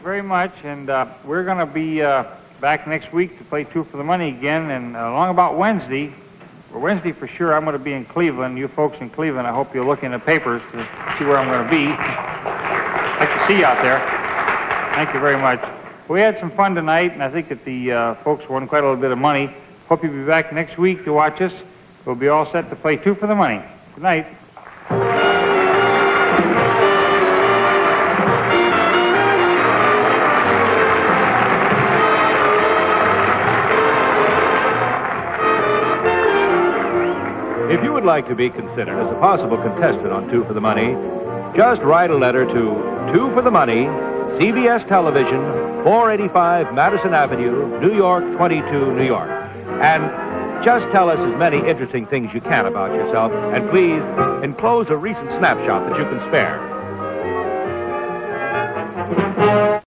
very much, and uh, we're going to be uh, back next week to play Two for the Money again, and uh, along about Wednesday, or Wednesday for sure, I'm going to be in Cleveland. You folks in Cleveland, I hope you'll look in the papers to see where I'm going to be. Like to see you out there. Thank you very much. We had some fun tonight, and I think that the uh, folks won quite a little bit of money. Hope you'll be back next week to watch us. We'll be all set to play Two for the Money. Good night. If you would like to be considered as a possible contestant on Two for the Money, just write a letter to Two for the Money, CBS Television, 485 Madison Avenue, New York 22, New York. And just tell us as many interesting things you can about yourself, and please enclose a recent snapshot that you can spare.